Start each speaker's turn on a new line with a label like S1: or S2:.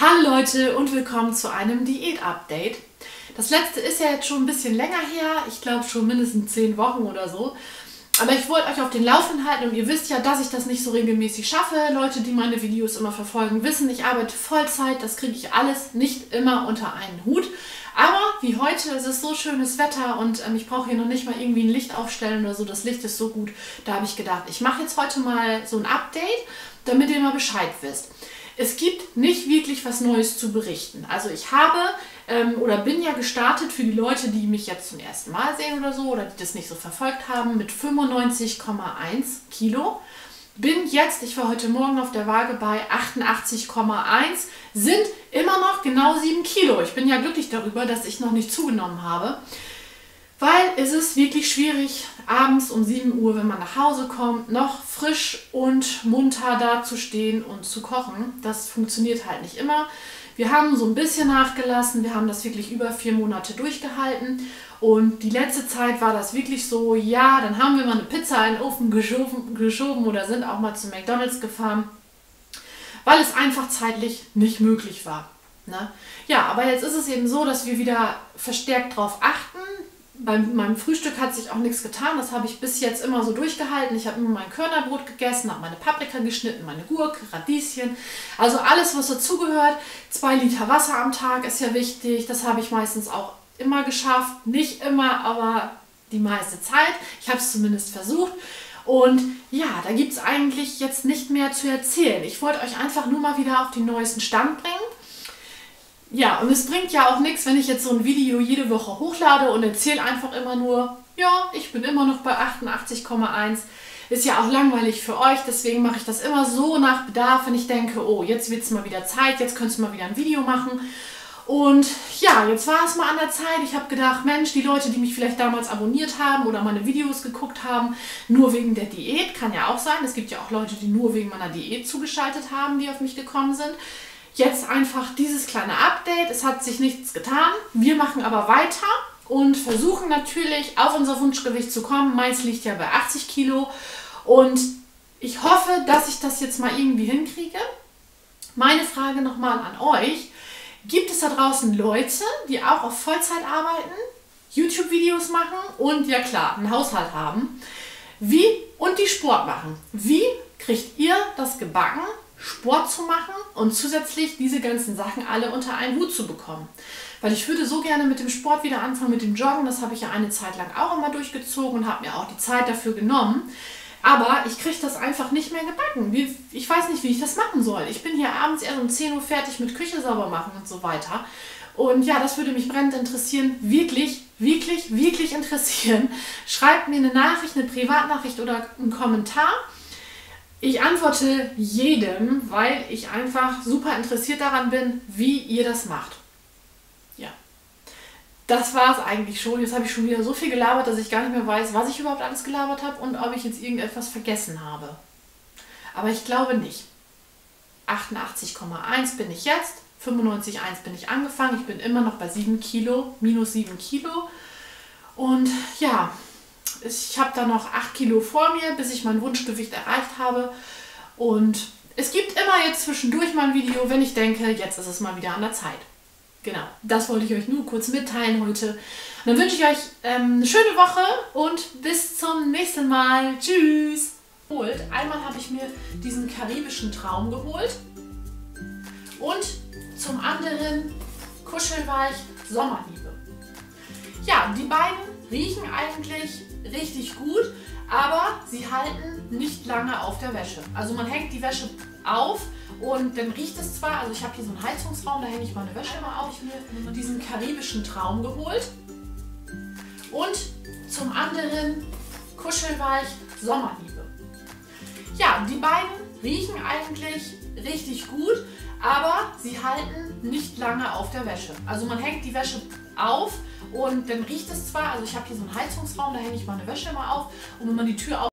S1: Hallo Leute und willkommen zu einem Diät-Update. Das letzte ist ja jetzt schon ein bisschen länger her, ich glaube schon mindestens 10 Wochen oder so. Aber ich wollte euch auf den Laufenden halten und ihr wisst ja, dass ich das nicht so regelmäßig schaffe. Leute, die meine Videos immer verfolgen, wissen, ich arbeite Vollzeit, das kriege ich alles nicht immer unter einen Hut. Aber wie heute, es ist so schönes Wetter und ähm, ich brauche hier noch nicht mal irgendwie ein Licht aufstellen oder so. Das Licht ist so gut. Da habe ich gedacht, ich mache jetzt heute mal so ein Update, damit ihr mal Bescheid wisst es gibt nicht wirklich was Neues zu berichten. Also ich habe ähm, oder bin ja gestartet für die Leute, die mich jetzt zum ersten Mal sehen oder so oder die das nicht so verfolgt haben, mit 95,1 Kilo. Bin jetzt, ich war heute Morgen auf der Waage bei 88,1, sind immer noch genau 7 Kilo. Ich bin ja glücklich darüber, dass ich noch nicht zugenommen habe. Weil es ist wirklich schwierig, abends um 7 Uhr, wenn man nach Hause kommt, noch frisch und munter dazustehen und zu kochen. Das funktioniert halt nicht immer. Wir haben so ein bisschen nachgelassen, wir haben das wirklich über vier Monate durchgehalten und die letzte Zeit war das wirklich so, ja, dann haben wir mal eine Pizza in den Ofen geschoben, geschoben oder sind auch mal zu McDonald's gefahren, weil es einfach zeitlich nicht möglich war. Ne? Ja, aber jetzt ist es eben so, dass wir wieder verstärkt darauf achten, bei meinem Frühstück hat sich auch nichts getan. Das habe ich bis jetzt immer so durchgehalten. Ich habe immer mein Körnerbrot gegessen, habe meine Paprika geschnitten, meine Gurke, Radieschen. Also alles, was dazugehört. Zwei Liter Wasser am Tag ist ja wichtig. Das habe ich meistens auch immer geschafft. Nicht immer, aber die meiste Zeit. Ich habe es zumindest versucht. Und ja, da gibt es eigentlich jetzt nicht mehr zu erzählen. Ich wollte euch einfach nur mal wieder auf den neuesten Stand bringen. Ja, und es bringt ja auch nichts, wenn ich jetzt so ein Video jede Woche hochlade und erzähle einfach immer nur, ja, ich bin immer noch bei 88,1. Ist ja auch langweilig für euch, deswegen mache ich das immer so nach Bedarf, wenn ich denke, oh, jetzt wird es mal wieder Zeit, jetzt könntest du mal wieder ein Video machen. Und ja, jetzt war es mal an der Zeit. Ich habe gedacht, Mensch, die Leute, die mich vielleicht damals abonniert haben oder meine Videos geguckt haben, nur wegen der Diät, kann ja auch sein. Es gibt ja auch Leute, die nur wegen meiner Diät zugeschaltet haben, die auf mich gekommen sind. Jetzt einfach dieses kleine Update. Es hat sich nichts getan. Wir machen aber weiter und versuchen natürlich auf unser Wunschgewicht zu kommen. Meins liegt ja bei 80 Kilo und ich hoffe, dass ich das jetzt mal irgendwie hinkriege. Meine Frage nochmal an euch. Gibt es da draußen Leute, die auch auf Vollzeit arbeiten, YouTube-Videos machen und ja klar, einen Haushalt haben? Wie und die Sport machen? Wie kriegt ihr das gebacken, Sport zu machen und zusätzlich diese ganzen Sachen alle unter einen Hut zu bekommen. Weil ich würde so gerne mit dem Sport wieder anfangen, mit dem Joggen. Das habe ich ja eine Zeit lang auch immer durchgezogen und habe mir auch die Zeit dafür genommen. Aber ich kriege das einfach nicht mehr gebacken. Ich weiß nicht, wie ich das machen soll. Ich bin hier abends erst um 10 Uhr fertig mit Küche sauber machen und so weiter. Und ja, das würde mich brennend interessieren. Wirklich, wirklich, wirklich interessieren. Schreibt mir eine Nachricht, eine Privatnachricht oder einen Kommentar. Ich antworte jedem, weil ich einfach super interessiert daran bin, wie ihr das macht. Ja. Das war es eigentlich schon. Jetzt habe ich schon wieder so viel gelabert, dass ich gar nicht mehr weiß, was ich überhaupt alles gelabert habe und ob ich jetzt irgendetwas vergessen habe. Aber ich glaube nicht. 88,1 bin ich jetzt, 95,1 bin ich angefangen. Ich bin immer noch bei 7 Kilo, minus 7 Kilo. Und ja, ich habe da noch 8 Kilo vor mir, bis ich mein Wunschgewicht erreicht habe. Und es gibt immer jetzt zwischendurch mal ein Video, wenn ich denke, jetzt ist es mal wieder an der Zeit. Genau, das wollte ich euch nur kurz mitteilen heute. Und dann wünsche ich euch ähm, eine schöne Woche und bis zum nächsten Mal. Tschüss! Einmal habe ich mir diesen karibischen Traum geholt und zum anderen Kuschelweich Sommerliebe. Ja, die beiden riechen eigentlich richtig gut, aber sie halten nicht lange auf der Wäsche. Also man hängt die Wäsche auf und dann riecht es zwar, also ich habe hier so einen Heizungsraum, da hänge ich meine Wäsche immer auf. Ich mir diesen karibischen Traum geholt und zum anderen Kuschelweich Sommerliebe. Ja, die beiden riechen eigentlich richtig gut, aber sie halten nicht lange auf der Wäsche. Also man hängt die Wäsche auf und dann riecht es zwar, also ich habe hier so einen Heizungsraum, da hänge ich meine Wäsche immer auf und wenn man die Tür auf